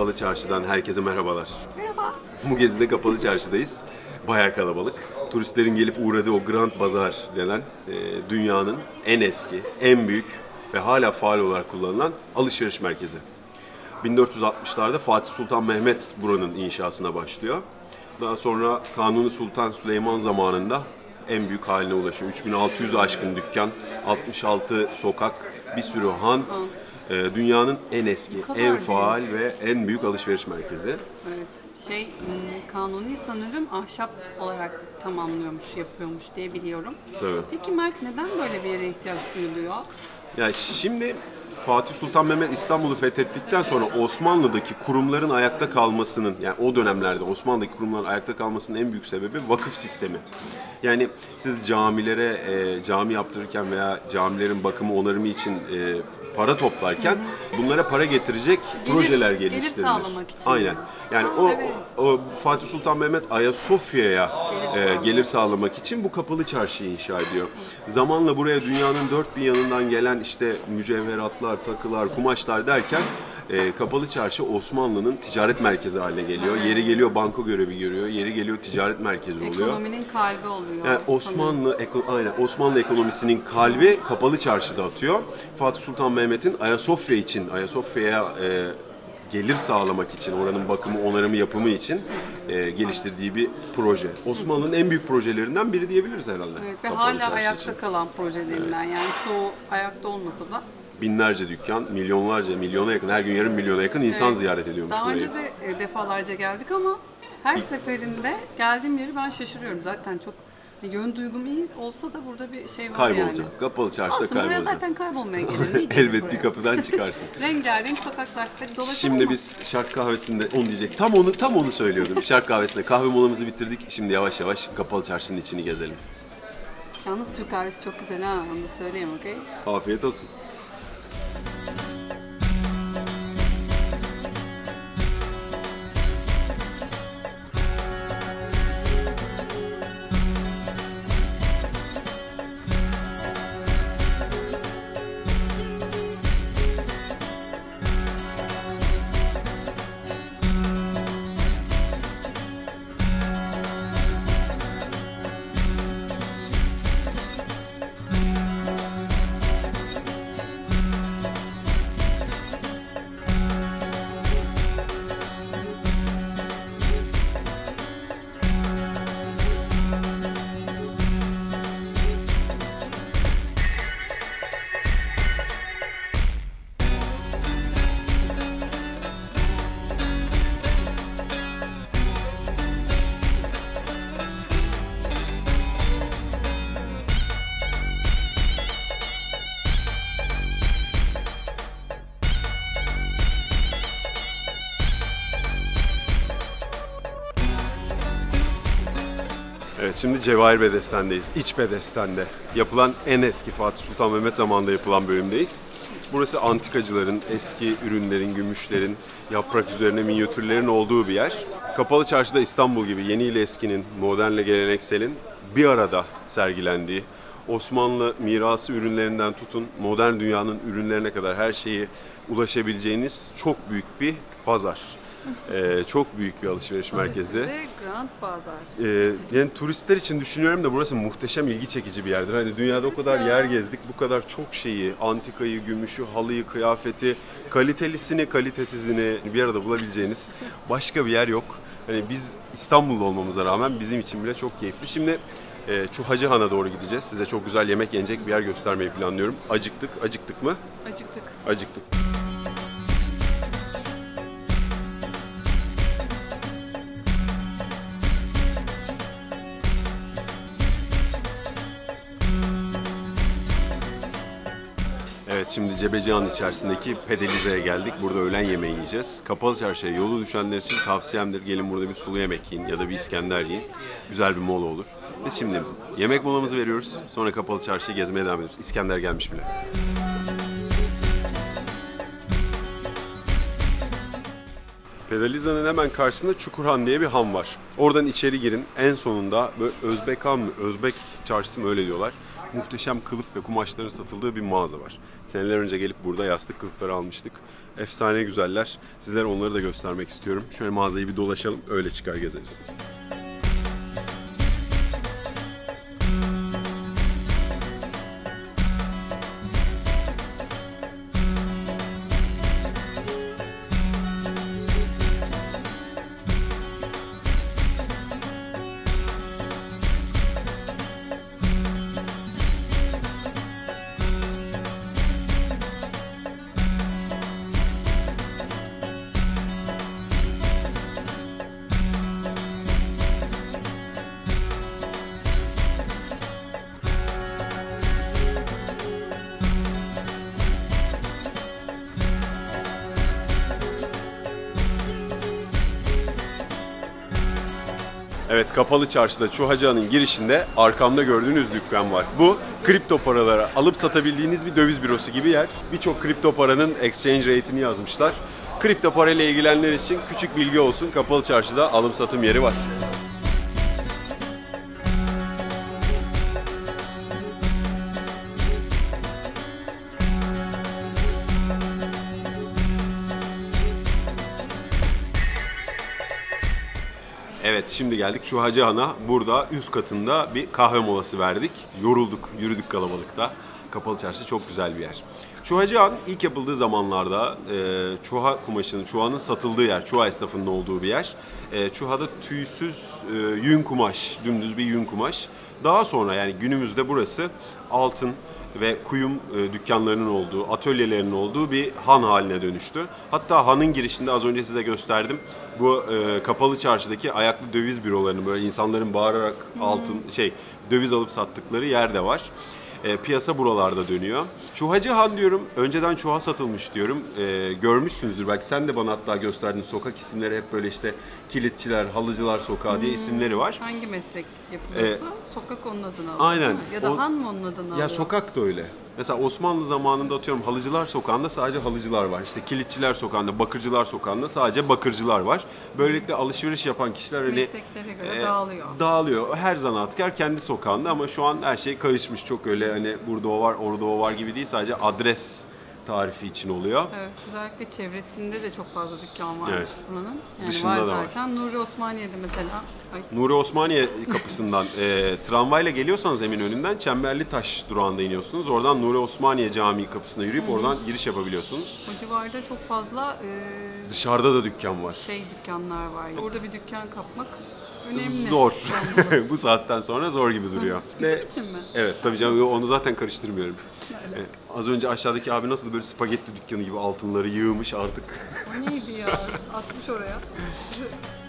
Kapalı Çarşı'dan herkese merhabalar. Merhaba. Bu gezide Kapalı Çarşı'dayız. Bayağı kalabalık. Turistlerin gelip uğradığı o Grand Bazar denen e, dünyanın en eski, en büyük ve hala faal olarak kullanılan alışveriş merkezi. 1460'larda Fatih Sultan Mehmet buranın inşasına başlıyor. Daha sonra Kanuni Sultan Süleyman zamanında en büyük haline ulaşıyor. 3600 aşkın dükkan, 66 sokak, bir sürü han. E, dünyanın en eski, en değil. faal ve en büyük alışveriş merkezi. Evet. Şey kanuni sanırım ahşap olarak tamamlıyormuş, yapıyormuş diye biliyorum. Tabii. Peki Mert neden böyle bir yere ihtiyaç duyuluyor? Yani şimdi Fatih Sultan Mehmet İstanbul'u fethettikten sonra Osmanlı'daki kurumların ayakta kalmasının yani o dönemlerde Osmanlı'daki kurumların ayakta kalmasının en büyük sebebi vakıf sistemi. Yani siz camilere e, cami yaptırırken veya camilerin bakımı onarımı için e, para toplarken bunlara para getirecek Gelir- projeler gelir geliştirilir. sağlamak için. Aynen. Yani Aa, o, evet. o Fatih Sultan Mehmet Ayasofya'ya Gelir e, gelir sağlamak için bu kapalı çarşıyı inşa ediyor. Zamanla buraya dünyanın dört bir yanından gelen işte mücevheratlar, takılar, kumaşlar derken e, kapalı çarşı Osmanlı'nın ticaret merkezi haline geliyor. Yeri geliyor banka görevi görüyor, yeri geliyor ticaret merkezi oluyor. Ekonominin kalbi oluyor. Yani sanırım. Osmanlı eko- aynen Osmanlı ekonomisinin kalbi kapalı çarşıda atıyor. Fatih Sultan Mehmet'in Ayasofya için Ayasofya'ya e, gelir sağlamak için, oranın bakımı, onarımı, yapımı için e, geliştirdiği bir proje. Osmanlı'nın en büyük projelerinden biri diyebiliriz herhalde. Evet ve hala ayakta için. kalan projelerinden yani çoğu ayakta olmasa da. Binlerce dükkan, milyonlarca, milyona yakın, her gün yarım milyona yakın insan Evet. ziyaret ediyormuş Daha burayı. önce de e, defalarca geldik ama her seferinde geldiğim yeri ben şaşırıyorum. Zaten çok yön duygum iyi olsa da burada bir şey var Kaybolacak. yani. Kapalı çarşıda Olsun buraya kaybolacak. zaten kaybolmaya gelirim. Elbet buraya? bir kapıdan çıkarsın. Rengarenk sokaklarda dolaşalım Şimdi biz şark kahvesinde onu diyecek. Tam onu tam onu söylüyordum. Şark kahvesinde kahve molamızı bitirdik. Şimdi yavaş yavaş kapalı çarşının içini gezelim. Yalnız Türk kahvesi çok güzel ha onu da söyleyeyim okey? Afiyet olsun. Evet şimdi Cevahir Bedesten'deyiz. İç Bedesten'de. Yapılan en eski Fatih Sultan Mehmet zamanında yapılan bölümdeyiz. Burası antikacıların, eski ürünlerin, gümüşlerin, yaprak üzerine minyatürlerin olduğu bir yer. Kapalı Çarşı'da İstanbul gibi yeni ile eskinin, modernle gelenekselin bir arada sergilendiği, Osmanlı mirası ürünlerinden tutun modern dünyanın ürünlerine kadar her şeyi ulaşabileceğiniz çok büyük bir pazar. Ee, çok büyük bir alışveriş merkezi. Grand Bazar. Ee, yani turistler için düşünüyorum da burası muhteşem ilgi çekici bir yerdir. Hani dünyada o kadar yer gezdik, bu kadar çok şeyi, antikayı, gümüşü, halıyı, kıyafeti, kalitelisini, kalitesizini bir arada bulabileceğiniz başka bir yer yok. Hani biz İstanbul'da olmamıza rağmen bizim için bile çok keyifli. Şimdi e, Çuhacı Han'a doğru gideceğiz. Size çok güzel yemek yenecek bir yer göstermeyi planlıyorum. Acıktık, acıktık mı? Acıktık. Acıktık. Evet şimdi Cebecihan içerisindeki Pedelize'ye geldik. Burada öğlen yemeği yiyeceğiz. Kapalı çarşıya yolu düşenler için tavsiyemdir. Gelin burada bir sulu yemek yiyin ya da bir İskender yiyin. Güzel bir mola olur. Biz şimdi yemek molamızı veriyoruz. Sonra kapalı çarşıyı gezmeye devam ediyoruz. İskender gelmiş bile. Pedaliza'nın hemen karşısında Çukurhan diye bir han var. Oradan içeri girin. En sonunda böyle Özbek Han mı, Özbek çarşısı mı öyle diyorlar. Muhteşem kılıf ve kumaşların satıldığı bir mağaza var. Seneler önce gelip burada yastık kılıfları almıştık. Efsane güzeller. Sizlere onları da göstermek istiyorum. Şöyle mağazayı bir dolaşalım, öyle çıkar gezeriz. Evet kapalı çarşıda Çuhacı'nın girişinde arkamda gördüğünüz dükkan var. Bu kripto paraları alıp satabildiğiniz bir döviz bürosu gibi yer. Birçok kripto paranın exchange rate'ini yazmışlar. Kripto parayla ilgilenenler için küçük bilgi olsun kapalı çarşıda alım satım yeri var. Evet şimdi geldik şu Hacı Han'a. Burada üst katında bir kahve molası verdik. Yorulduk, yürüdük kalabalıkta. Kapalı çarşı çok güzel bir yer. Çuhacı Han ilk yapıldığı zamanlarda e, çuha kumaşının, çuhanın satıldığı yer, çuha esnafının olduğu bir yer. E, çuhada tüysüz e, yün kumaş, dümdüz bir yün kumaş. Daha sonra yani günümüzde burası altın, ve kuyum e, dükkanlarının olduğu, atölyelerinin olduğu bir han haline dönüştü. Hatta hanın girişinde az önce size gösterdim. Bu e, kapalı çarşıdaki ayaklı döviz bürolarının böyle insanların bağırarak altın şey döviz alıp sattıkları yer de var. E, piyasa buralarda dönüyor. Çuhacı Han diyorum. Önceden çuha satılmış diyorum. E, görmüşsünüzdür. Belki sen de bana hatta gösterdin. Sokak isimleri hep böyle işte kilitçiler, halıcılar sokağı diye isimleri var. Hangi meslek yapılıyorsa sokak onun adını alıyor. Aynen. değil mi? Ya da O- han mı onun adını alıyor? Ya sokak da öyle. Mesela Osmanlı zamanında atıyorum Halıcılar Sokağı'nda sadece halıcılar var. İşte Kilitçiler Sokağı'nda, Bakırcılar Sokağı'nda sadece bakırcılar var. Böylelikle alışveriş yapan kişiler hani Mesleklere göre dağılıyor. Dağılıyor. Her zanaatkar kendi sokağında ama şu an her şey karışmış. Çok öyle hani burada o var, orada o var gibi değil. Sadece adres tarifi için oluyor. Evet, özellikle çevresinde de çok fazla dükkan var Evet. buranın. Yani Dışında var da var. zaten. Nuri Osmaniye'de mesela. Ay, Nuri Osmaniye kapısından e, tramvayla geliyorsanız Eminönü'nden Çemberli Taş durağında iniyorsunuz. Oradan Nuri Osmaniye Camii kapısına yürüyüp oradan giriş yapabiliyorsunuz. o civarda çok fazla e, Dışarıda da dükkan var. şey dükkanlar var. Burada bir dükkan kapmak önemli. Zor. Bu saatten sonra zor gibi duruyor. Bizim Ve- için mi? Evet tabii canım onu zaten karıştırmıyorum. Evet, az önce aşağıdaki abi nasıl böyle spagetti dükkanı gibi altınları yığmış artık. O neydi ya? Atmış oraya.